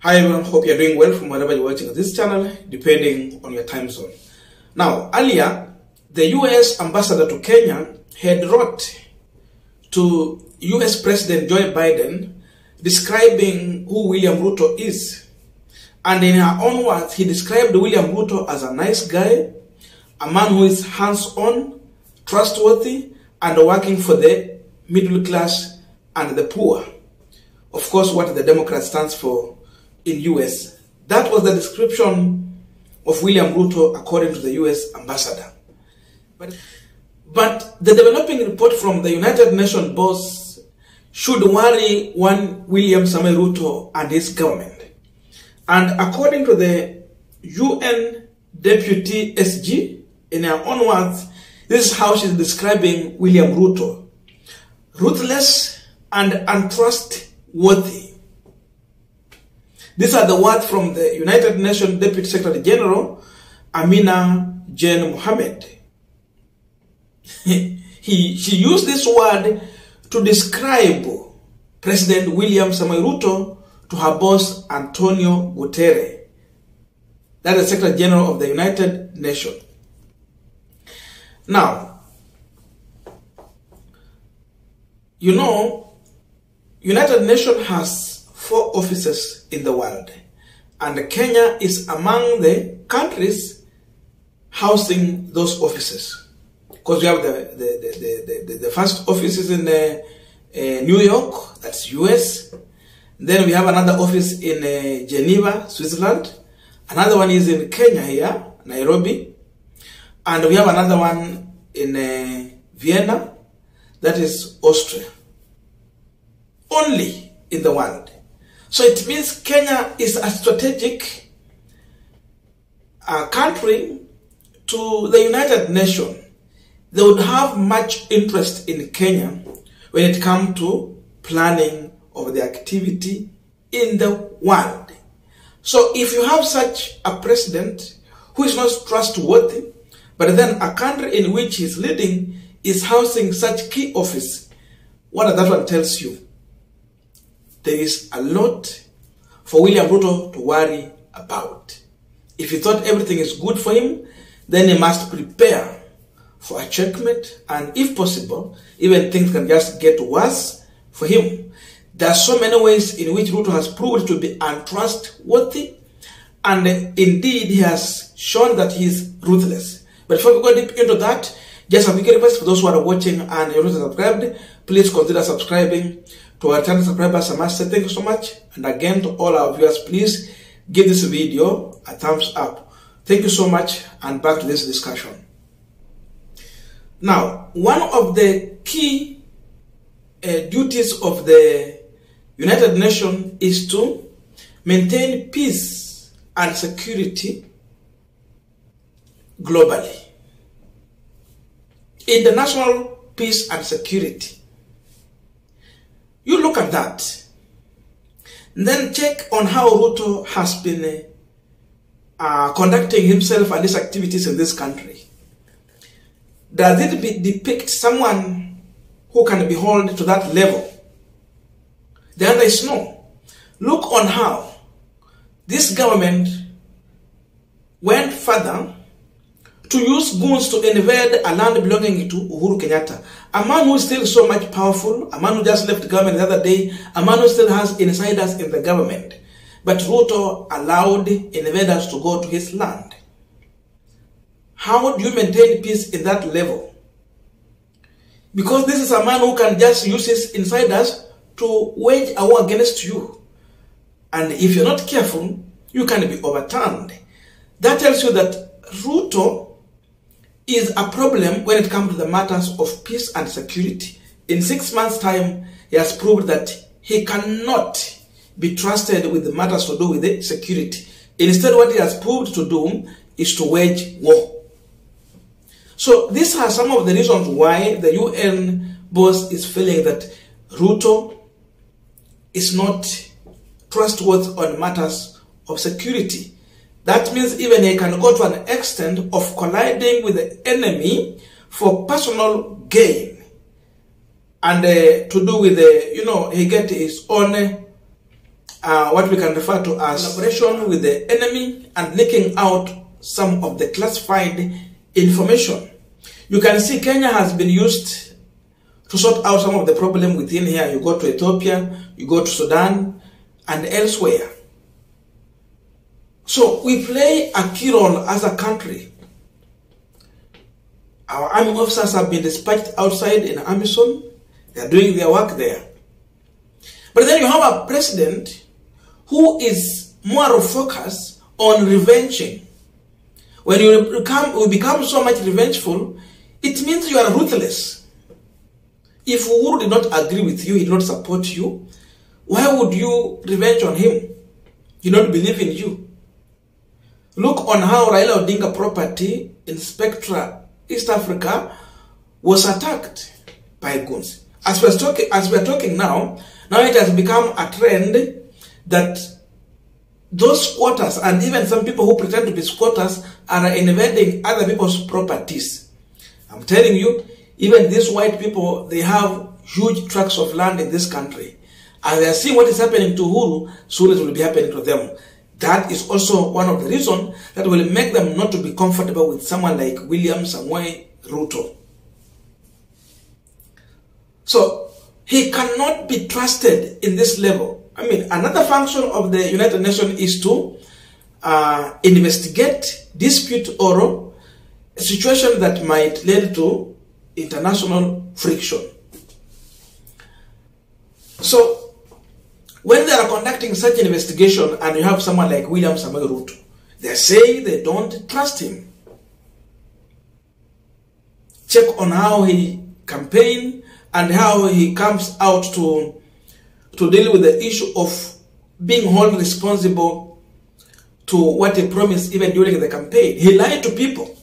Hi everyone, hope you're doing well from wherever you're watching this channel, depending on your time zone. Now, earlier, the US ambassador to Kenya had wrote to US President Joe Biden describing who William Ruto is. And in her own words, he described William Ruto as a nice guy, a man who is hands-on, trustworthy, and working for the middle class and the poor. Of course, what the Democrat stands for in US. That was the description of William Ruto according to the US ambassador. But, but the developing report from the United Nations boss should worry one William Samoei Ruto and his government. And according to the UN Deputy SG, in her own words, this is how she's describing William Ruto. Ruthless and untrustworthy. These are the words from the United Nations Deputy Secretary General, Amina Jane Mohammed. he, she used this word to describe President William Samoei Ruto to her boss Antonio Guterres. That is Secretary General of the United Nations. Now, you know, United Nations has four offices in the world, and Kenya is among the countries housing those offices. Because we have the, the, the, the, the, first offices in uh, uh, New York, that's US. Then we have another office in uh, Geneva, Switzerland. Another one is in Kenya here, Nairobi. And we have another one in uh, Vienna, that is Austria. Only in the world. So it means Kenya is a strategic uh, country to the United Nations. They would have much interest in Kenya when it comes to planning of the activity in the world. So if you have such a president who is not trustworthy, but then a country in which he's leading is housing such key office, what that one tells you? There is a lot for William Ruto to worry about. If he thought everything is good for him, then he must prepare for a checkmate, and if possible, even things can just get worse for him. There are so many ways in which Ruto has proved to be untrustworthy, and indeed he has shown that he is ruthless. But before we go deep into that, just a quick request for those who are watching and you're not subscribed, please consider subscribing to our channel subscribers. Must say thank you so much. And again, to all our viewers, please give this video a thumbs up. Thank you so much, and back to this discussion. Now, one of the key uh, duties of the United Nations is to maintain peace and security globally. International peace and security. You look at that, then check on how Ruto has been uh, conducting himself and his activities in this country. Does it depict someone who can be held to that level? The answer is no. Look on how this government went further to use goons to invade a land belonging to Uhuru Kenyatta. A man who is still so much powerful, a man who just left government the other day, a man who still has insiders in the government. But Ruto allowed invaders to go to his land. How do you maintain peace in that level? Because this is a man who can just use his insiders to wage a war against you. And if you're not careful, you can be overturned. That tells you that Ruto is a problem when it comes to the matters of peace and security. In six months' time, he has proved that he cannot be trusted with the matters to do with the security. Instead, what he has proved to do is to wage war. So these are some of the reasons why the UN boss is feeling that Ruto is not trustworthy on matters of security. That means even he can go to an extent of colliding with the enemy for personal gain. And uh, to do with the, you know, he get his own uh, what we can refer to as collaboration with the enemy and leaking out some of the classified information. You can see Kenya has been used to sort out some of the problem within here. You go to Ethiopia, you go to Sudan, and elsewhere. So we play a key role as a country. Our army officers have been dispatched outside in AMISOM. They are doing their work there. But then you have a president who is more focused on revenging. When you become, you become so much revengeful, it means you are ruthless. If Uhuru did not agree with you, he did not support you, why would you revenge on him? He did not believe in you. Look on how Raila Odinga property in Spectra, East Africa, was attacked by goons. As we're talking, as we're talking now, now it has become a trend that those squatters and even some people who pretend to be squatters are invading other people's properties. I'm telling you, even these white people, they have huge tracts of land in this country. And they are seeing what is happening to Uhuru, soon it will be happening to them. That is also one of the reasons that will make them not to be comfortable with someone like William Samoei Ruto. So, he cannot be trusted in this level. I mean, another function of the United Nations is to uh, investigate dispute or a situation that might lead to international friction. So, when they are conducting such an investigation and you have someone like William Samoei Ruto, they say they don't trust him. Check on how he campaign and how he comes out to, to deal with the issue of being held responsible to what he promised even during the campaign. He lied to people.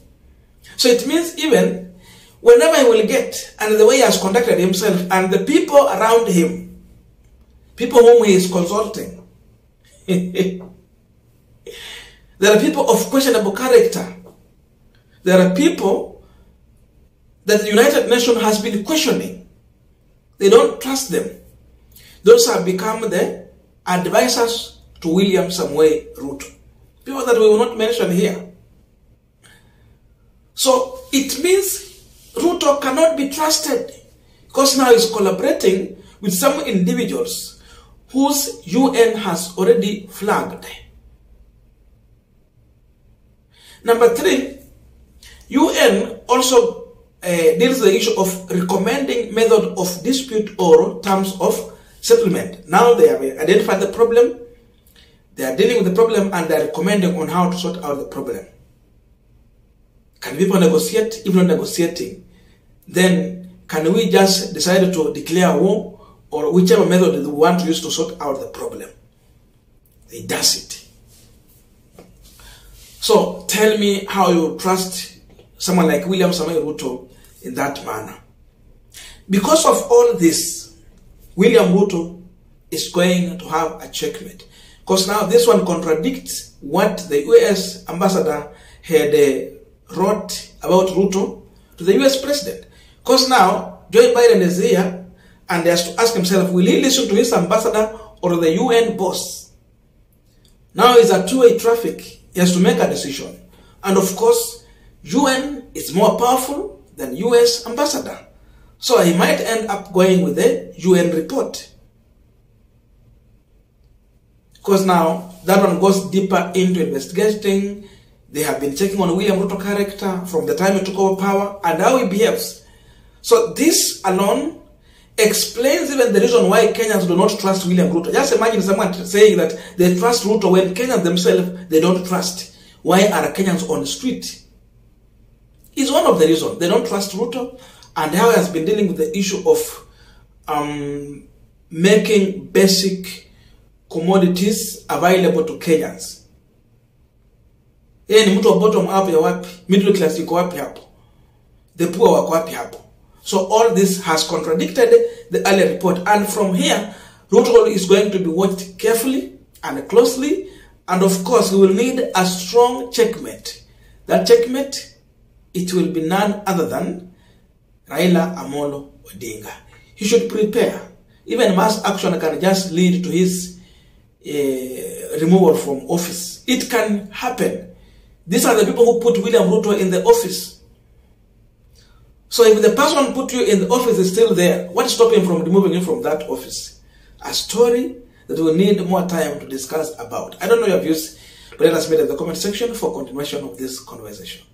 So it means even whenever he will get, and the way he has conducted himself, and the people around him, people whom he is consulting, there are people of questionable character. There are people that the United Nations has been questioning. They don't trust them. Those have become the advisors to William Samoei Ruto. People that we will not mention here. So it means Ruto cannot be trusted because now he's collaborating with some individuals whose UN has already flagged. Number three, UN also uh, deals the issue of recommending method of dispute or terms of settlement. Now they have identified the problem, they are dealing with the problem, and they are recommending on how to sort out the problem. Can people negotiate? If not negotiating, then can we just decide to declare war or whichever method we want to use to sort out the problem? They does it. So tell me how you trust someone like William Samoei Ruto in that manner. Because of all this, William Ruto is going to have a checkmate. Because now this one contradicts what the US ambassador had uh, wrote about Ruto to the US president. Because now Joe Biden is here and he has to ask himself, will he listen to his ambassador or the UN boss? Now it's a two-way traffic. He has to make a decision. And of course, UN is more powerful than US ambassador. So he might end up going with the UN report. Because now that one goes deeper into investigating. They have been checking on William Ruto character from the time he took over power and how he behaves. So this alone explains even the reason why Kenyans do not trust William Ruto. Just imagine someone saying that they trust Ruto when Kenyans themselves they don't trust. Why are Kenyans on the street? It's one of the reasons they don't trust Ruto and how he has been dealing with the issue of um, making basic commodities available to Kenyans. Yeye ni mtu wa bottom up ya wapi? Middle class iko wapi hapo? The poor wako wapi hapo? So all this has contradicted the earlier report. And from here, Ruto is going to be watched carefully and closely. And of course, we will need a strong checkmate. That checkmate, it will be none other than Raila Amolo Odinga. He should prepare. Even mass action can just lead to his uh, removal from office. It can happen. These are the people who put William Ruto in the office. So if the person put you in the office is still there, what is stopping him from removing you from that office? A story that we need more time to discuss about. I don't know your views, but let us meet in the comment section for continuation of this conversation.